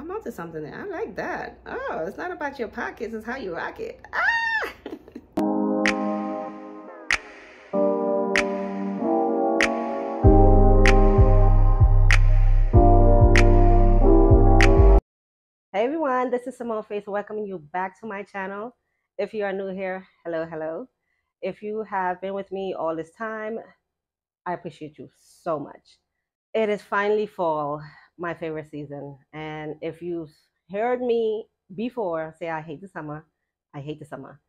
I'm onto something there. I like that. Oh, it's not about your pockets, it's how you rock it. Ah! Hey everyone, this is Simone Faith welcoming you back to my channel. If you are new here, hello, hello. If you have been with me all this time, I appreciate you so much. It is finally fall my favorite season. And if you've heard me before say I hate the summer, I hate the summer.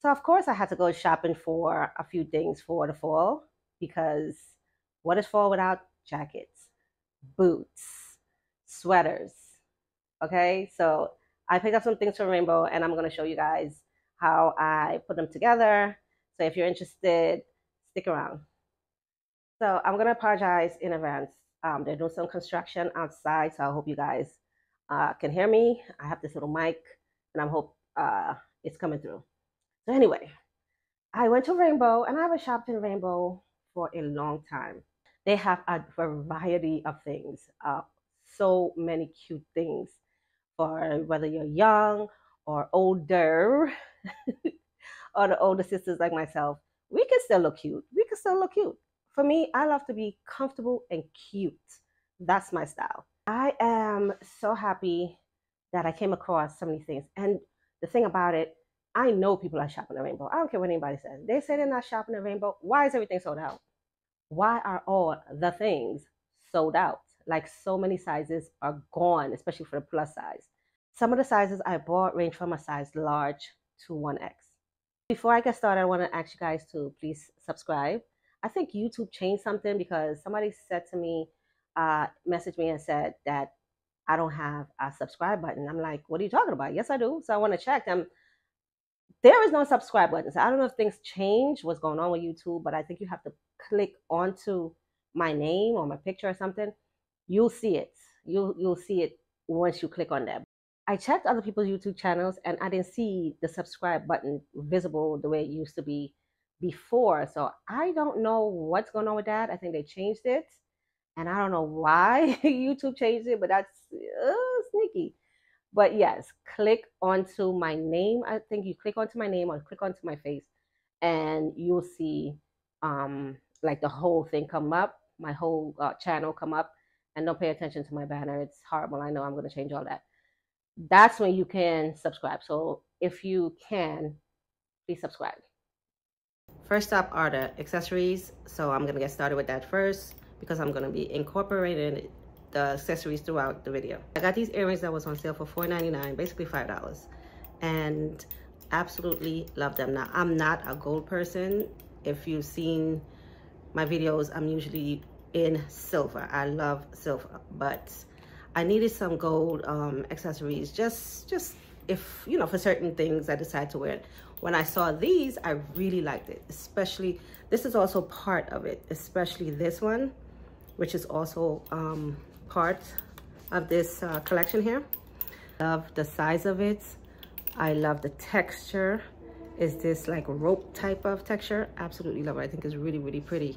So of course I had to go shopping for a few things for the fall because what is fall without jackets, boots, sweaters? Okay, so I picked up some things from Rainbow and I'm going to show you guys how I put them together. So if you're interested, stick around. So I'm going to apologize in advance um, they're doing some construction outside, so I hope you guys uh, can hear me. I have this little mic, and I hope uh, it's coming through. So anyway, I went to Rainbow, and I haven't shopped in Rainbow for a long time. They have a variety of things, uh, so many cute things for whether you're young or older, or the older sisters like myself. We can still look cute. We can still look cute for me, I love to be comfortable and cute. That's my style. I am so happy that I came across so many things. And the thing about it, I know people are shopping at Rainbow. I don't care what anybody says. They say they're not shopping at Rainbow. Why is everything sold out? Why are all the things sold out? Like so many sizes are gone, especially for the plus size. Some of the sizes I bought range from a size large to 1X. Before I get started, I want to ask you guys to please subscribe I think YouTube changed something because somebody said to me, uh, messaged me and said that I don't have a subscribe button. I'm like, what are you talking about? Yes, I do. So I want to check them. There is no subscribe button. So I don't know if things change, what's going on with YouTube, but I think you have to click onto my name or my picture or something. You'll see it. You'll you'll see it once you click on that. I checked other people's YouTube channels and I didn't see the subscribe button visible the way it used to be before. So I don't know what's going on with that. I think they changed it. And I don't know why YouTube changed it, but that's uh, sneaky. But yes, click onto my name. I think you click onto my name or click onto my face, and you'll see um, like the whole thing come up, my whole uh, channel come up. And don't pay attention to my banner. It's horrible. I know I'm going to change all that. That's when you can subscribe. So if you can, please subscribe. First up are the accessories. So I'm gonna get started with that first because I'm gonna be incorporating the accessories throughout the video. I got these earrings that was on sale for $4.99, basically $5. And absolutely love them. Now, I'm not a gold person. If you've seen my videos, I'm usually in silver. I love silver, but I needed some gold um, accessories just, just if, you know, for certain things I decide to wear it. When I saw these, I really liked it, especially, this is also part of it, especially this one, which is also um, part of this uh, collection here. Love the size of it. I love the texture. Is this like rope type of texture? Absolutely love it. I think it's really, really pretty.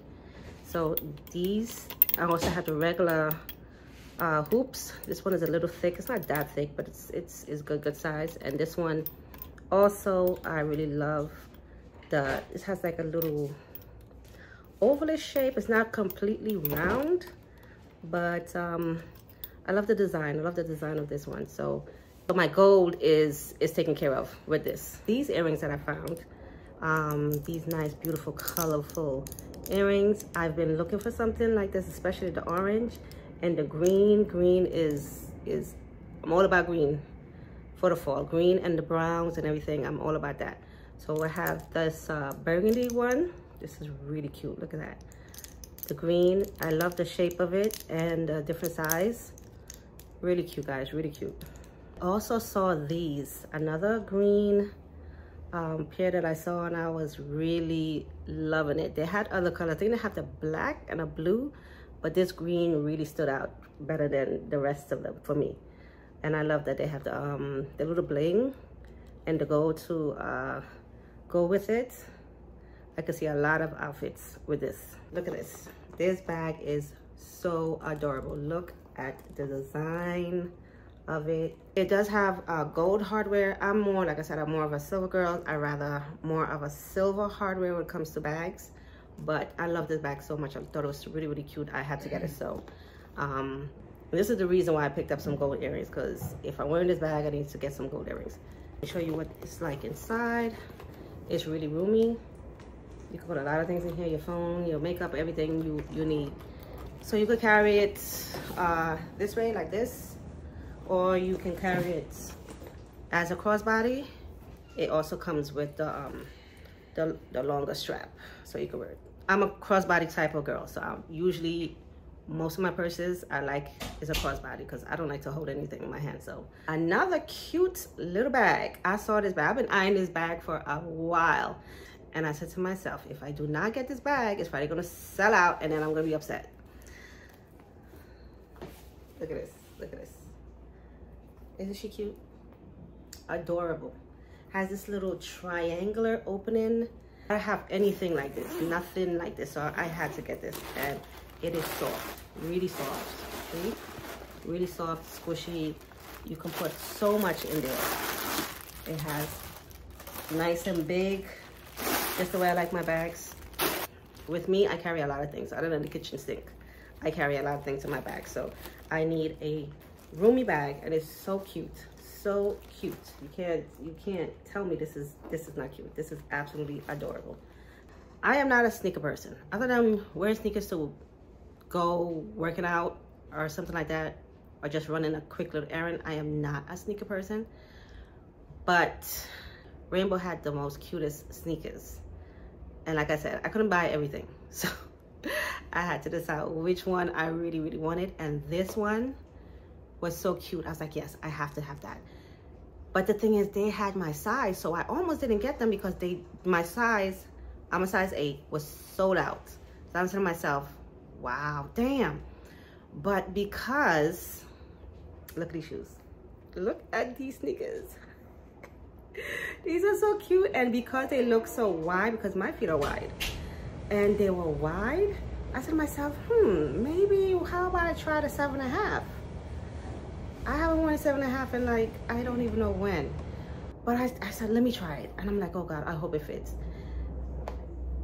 So these, I also have the regular uh, hoops. This one is a little thick. It's not that thick, but it's it's, it's good, good size. And this one also i really love the it has like a little ovalish shape. It's not completely round but um i love the design. I love the design of this one. So so my gold is is taken care of with this. These earrings that i found um these nice beautiful colorful earrings. I've been looking for something like this especially the orange and the green. Green is is i'm all about green for the fall. Green and the browns and everything, I'm all about that. So I have this uh, burgundy one. This is really cute, look at that. The green, I love the shape of it and the different size. Really cute, guys, really cute. Also saw these, another green um, pair that I saw and I was really loving it. They had other colors. I think they have the black and a blue, but this green really stood out better than the rest of them for me and I love that they have the um the little bling and the gold to uh, go with it. I can see a lot of outfits with this. Look at this. This bag is so adorable. Look at the design of it. It does have uh, gold hardware. I'm more, like I said, I'm more of a silver girl. I rather more of a silver hardware when it comes to bags. But I love this bag so much. I thought it was really, really cute. I had to get it. So um, this is the reason why I picked up some gold earrings because if I'm wearing this bag, I need to get some gold earrings. I'll show you what it's like inside. It's really roomy. You can put a lot of things in here, your phone, your makeup, everything you, you need. So you could carry it uh, this way, like this, or you can carry it as a crossbody. It also comes with the, um, the, the longer strap, so you can wear it. I'm a crossbody type of girl, so I'm usually most of my purses I like is a crossbody because I don't like to hold anything in my hand. So another cute little bag. I saw this bag. I've been eyeing this bag for a while. And I said to myself, if I do not get this bag, it's probably going to sell out and then I'm going to be upset. Look at this. Look at this. Isn't she cute? Adorable. Has this little triangular opening. I have anything like this. Nothing like this. So I had to get this. And it is soft. Really soft. See? Really soft, squishy. You can put so much in there. It has nice and big. Just the way I like my bags. With me, I carry a lot of things other than the kitchen sink. I carry a lot of things in my bag. So I need a roomy bag and it's so cute. So cute. You can't you can't tell me this is this is not cute. This is absolutely adorable. I am not a sneaker person. Other than wearing sneakers to go working out or something like that, or just running a quick little errand, I am not a sneaker person. But Rainbow had the most cutest sneakers. And like I said, I couldn't buy everything. So I had to decide which one I really, really wanted. And this one was so cute. I was like, yes, I have to have that. But the thing is, they had my size. So I almost didn't get them because they, my size, I'm a size eight, was sold out. So I'm saying to myself, wow, damn. But because, look at these shoes. Look at these sneakers. these are so cute. And because they look so wide, because my feet are wide, and they were wide, I said to myself, hmm, maybe how about I try the seven and a half? I haven't worn a seven and a half in like, I don't even know when. But I, I said, let me try it. And I'm like, oh God, I hope it fits.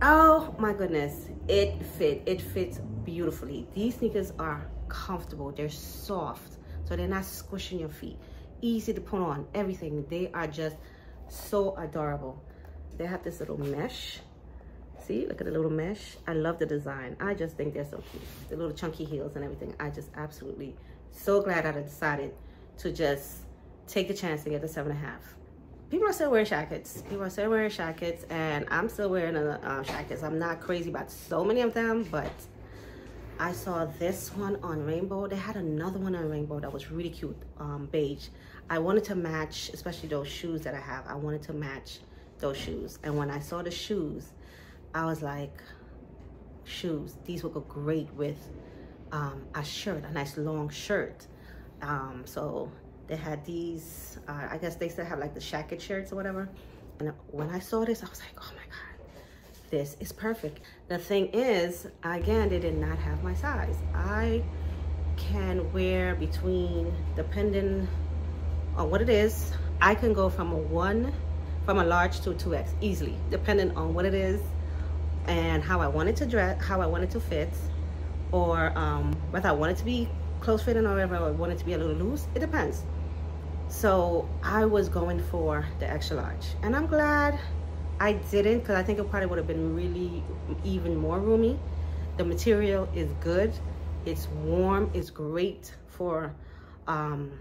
Oh my goodness, it fit. It fits beautifully. These sneakers are comfortable. They're soft, so they're not squishing your feet. Easy to put on, everything. They are just so adorable. They have this little mesh See, look at the little mesh. I love the design. I just think they're so cute. The little chunky heels and everything. I just absolutely so glad I decided to just take the chance to get the seven and a half. People are still wearing jackets. People are still wearing jackets and I'm still wearing the uh, jackets. I'm not crazy about so many of them, but I saw this one on Rainbow. They had another one on Rainbow that was really cute, um, beige. I wanted to match, especially those shoes that I have. I wanted to match those shoes. And when I saw the shoes, I was like, shoes, these would go great with um, a shirt, a nice long shirt. Um, so they had these, uh, I guess they still have like the shacket shirts or whatever. And when I saw this, I was like, oh my God, this is perfect. The thing is, again, they did not have my size. I can wear between, depending on what it is, I can go from a one, from a large to a 2X easily, depending on what it is and how I wanted to dress, how I wanted it to fit, or um, whether I wanted it to be close fitting or whether I wanted to be a little loose. It depends. So I was going for the extra large, and I'm glad I didn't because I think it probably would have been really even more roomy. The material is good. It's warm. It's great for um,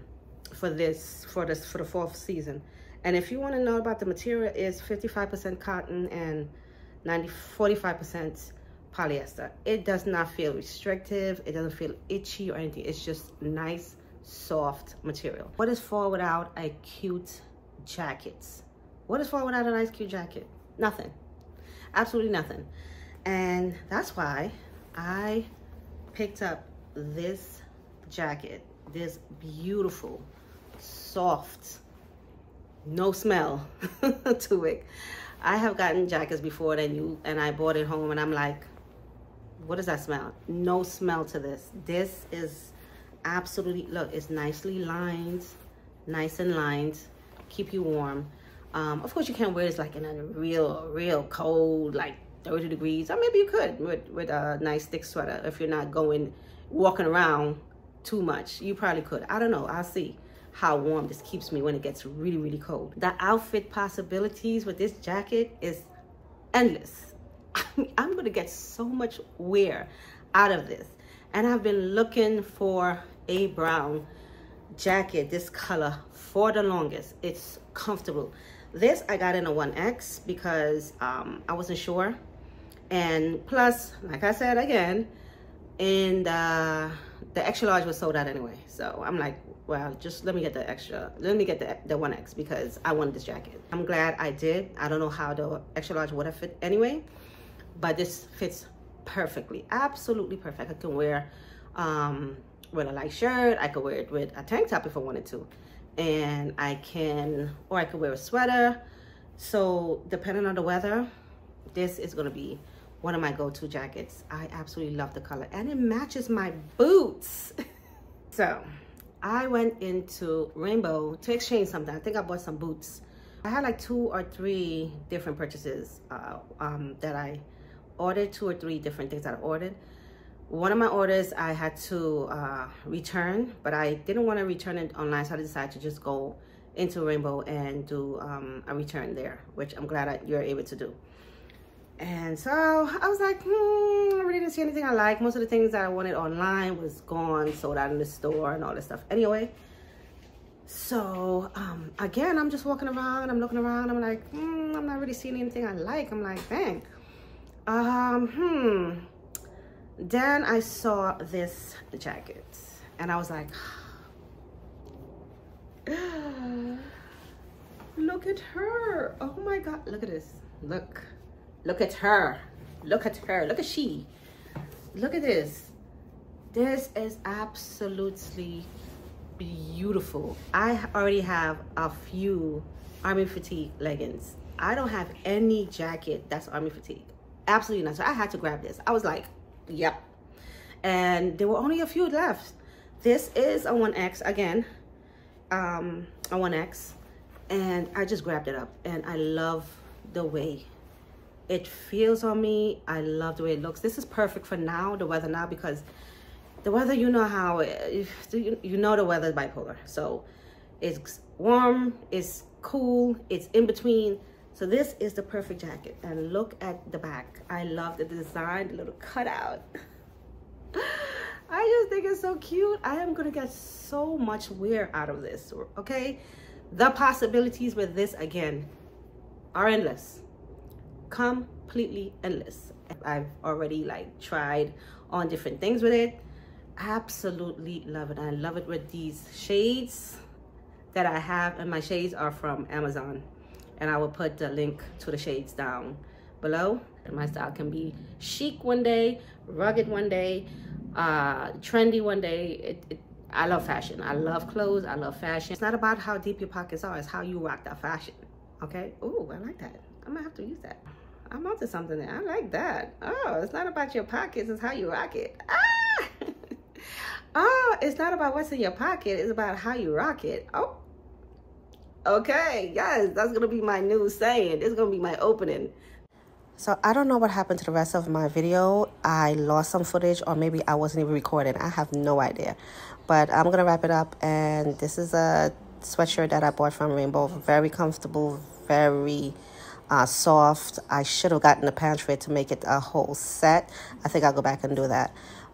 for this for this for the fourth season. And if you want to know about the material, is 55% cotton and 90, 45% polyester. It does not feel restrictive. It doesn't feel itchy or anything. It's just nice, soft material. What is fall without a cute jacket? What is fall without a nice, cute jacket? Nothing. Absolutely nothing. And that's why I picked up this jacket, this beautiful, soft, no smell to it. I have gotten jackets before that you and I bought it home and I'm like, what does that smell? No smell to this. This is absolutely, look, it's nicely lined. nice and lined, keep you warm. Um, of course, you can't wear this like in a real, real cold, like 30 degrees. Or maybe you could with, with a nice thick sweater if you're not going, walking around too much. You probably could. I don't know. I'll see how warm this keeps me when it gets really, really cold. The outfit possibilities with this jacket is endless. I'm going to get so much wear out of this. And I've been looking for a brown jacket, this color, for the longest. It's comfortable. This I got in a 1X because um, I wasn't sure. And plus, like I said again, and the, the extra large was sold out anyway. So I'm like, well, just let me get the extra, let me get the, the 1X because I wanted this jacket. I'm glad I did. I don't know how the extra large would have fit anyway, but this fits perfectly, absolutely perfect. I can wear um, with a light shirt. I could wear it with a tank top if I wanted to. And I can, or I could wear a sweater. So depending on the weather, this is gonna be one of my go-to jackets. I absolutely love the color and it matches my boots. so I went into Rainbow to exchange something. I think I bought some boots. I had like two or three different purchases uh, um, that I ordered, two or three different things that I ordered. One of my orders I had to uh, return, but I didn't want to return it online, so I decided to just go into Rainbow and do um, a return there, which I'm glad that you're able to do. And so I was like, hmm, I really didn't see anything I like. Most of the things that I wanted online was gone, sold out in the store and all this stuff. Anyway, so um, again, I'm just walking around, I'm looking around, I'm like, hmm, I'm not really seeing anything I like. I'm like, dang. Um, hmm. Then I saw this jacket and I was like, look at her. Oh my God, look at this. Look. Look at her. Look at her. Look at she. Look at this. This is absolutely beautiful. I already have a few army fatigue leggings. I don't have any jacket that's army fatigue. Absolutely not. So I had to grab this. I was like, yep. And there were only a few left. This is a 1X again. Um, a 1X. And I just grabbed it up. And I love the way it feels on me i love the way it looks this is perfect for now the weather now because the weather you know how you know the weather is bipolar so it's warm it's cool it's in between so this is the perfect jacket. And look at the back. I love the design the little cutout. I just think it's so cute. I am gonna get so much wear out of this okay? The possibilities with this again are endless. Completely endless. I've already like tried on different things with it. Absolutely love it. I love it with these shades that I have. And my shades are from Amazon and I will put the link to the shades down below. And my style can be chic one day, rugged one day, uh, trendy one day. It, it, I love fashion. I love clothes. I love fashion. It's not about how deep your pockets are. It's how you rock that fashion. Okay? Oh, I like that. I'm gonna have to use that. I'm onto something there. I like that. Oh, it's not about your pockets, it's how you rock it. Ah! oh, it's not about what's in your pocket, it's about how you rock it. Oh, okay, yes, that's gonna be my new saying. It's gonna be my opening. So I don't know what happened to the rest of my video. I lost some footage or maybe I wasn't even recording. I have no idea. But I'm going to wrap it up. And this is a sweatshirt that I bought from Rainbow. Very comfortable, very uh, soft. I should have gotten the pants for it to make it a whole set. I think I'll go back and do that.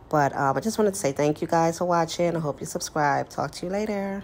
But um, I just wanted to say thank you guys for watching. I hope you subscribe. Talk to you later.